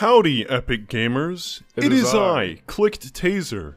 Howdy, Epic Gamers. It is, is I, I. Clicked Tazer.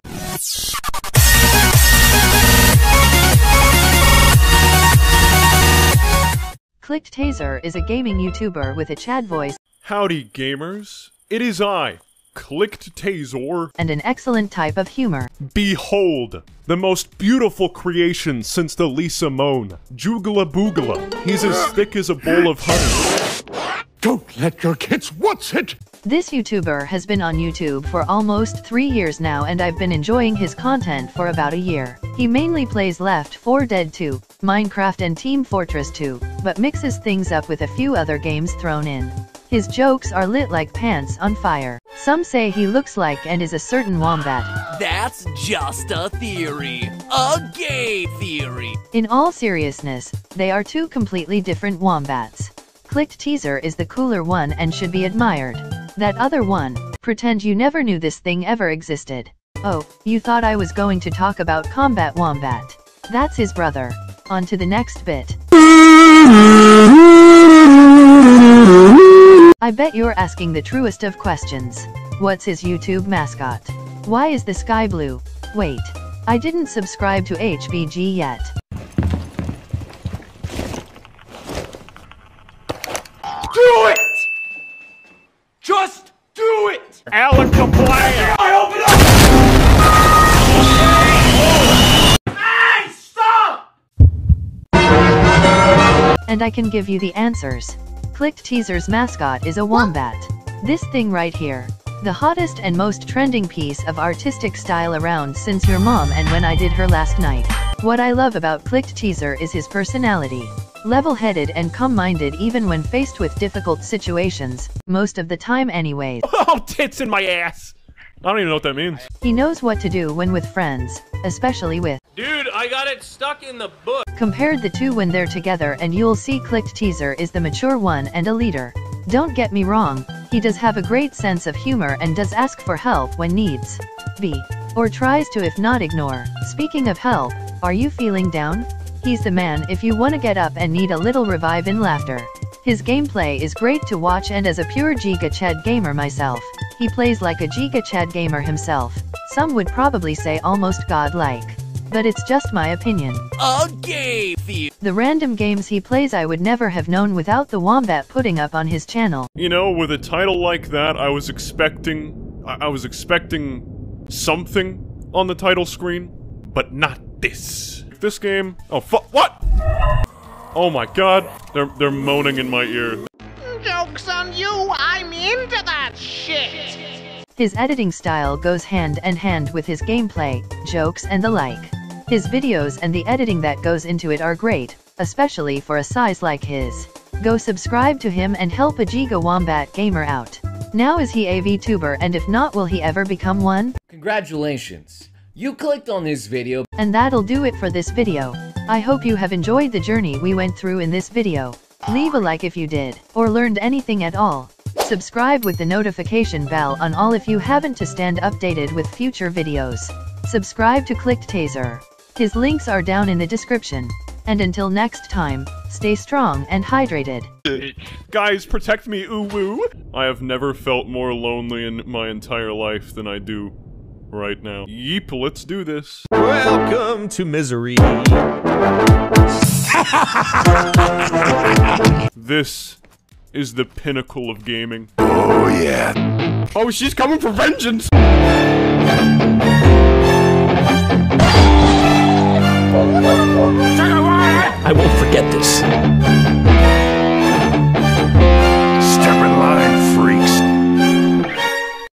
Clicked Tazer is a gaming YouTuber with a Chad voice Howdy, gamers. It is I, Clicked Tazer. and an excellent type of humor. Behold, the most beautiful creation since the Lisa Moan. Jugala Boogala. He's as thick as a bowl of honey. Don't let your kids watch it! This YouTuber has been on YouTube for almost three years now and I've been enjoying his content for about a year. He mainly plays Left 4 Dead 2, Minecraft and Team Fortress 2, but mixes things up with a few other games thrown in. His jokes are lit like pants on fire. Some say he looks like and is a certain wombat. That's just a theory. A gay theory. In all seriousness, they are two completely different wombats. Clicked Tazer is the cooler one and should be admired. That other one, pretend you never knew this thing ever existed. Oh, you thought I was going to talk about Combat Wombat. That's his brother. On to the next bit. I bet you're asking the truest of questions. What's his YouTube mascot? Why is the sky blue? Wait, I didn't subscribe to HBG yet. Just do it! Alec Kaplan! I open up! Hey, stop! And I can give you the answers. Clicked Tazer's mascot is a wombat. This thing right here. The hottest and most trending piece of artistic style around since your mom and when I did her last night. What I love about Clicked Tazer is his personality. Level-headed and calm-minded even when faced with difficult situations, most of the time anyways. Oh, tits in my ass! I don't even know what that means. He knows what to do when with friends, especially with. Dude, I got it stuck in the book. Compared the two when they're together and you'll see Clicked Tazer is the mature one and a leader. Don't get me wrong, he does have a great sense of humor and does ask for help when needs. Be. Or tries to if not ignore. Speaking of help, are you feeling down? He's the man if you wanna get up and need a little revive in laughter. His gameplay is great to watch and as a pure Giga Chad gamer myself, he plays like a Giga Chad gamer himself. Some would probably say almost godlike. But it's just my opinion. A gay theory. The random games he plays I would never have known without the Wombat putting up on his channel. You know, with a title like that, I was expecting. I, I was expecting something on the title screen, but not this. This game. Oh, fu- What? Oh my god. They're, they're moaning in my ear. Joke's on you, I'm into that shit! His editing style goes hand in hand with his gameplay, jokes and the like. His videos and the editing that goes into it are great, especially for a size like his. Go subscribe to him and help a Giga Wombat gamer out. Now is he a VTuber and if not will he ever become one? Congratulations! You clicked on this video. And that'll do it for this video. I hope you have enjoyed the journey we went through in this video. Leave a like if you did, or learned anything at all. Subscribe with the notification bell on all if you haven't to stand updated with future videos. Subscribe to Clicked Tazer. His links are down in the description. And until next time, stay strong and hydrated. Guys, protect me, ooh woo! I have never felt more lonely in my entire life than I do right now. Yeep, let's do this. Welcome to misery. this is the pinnacle of gaming. Oh, yeah. Oh, she's coming for vengeance! I will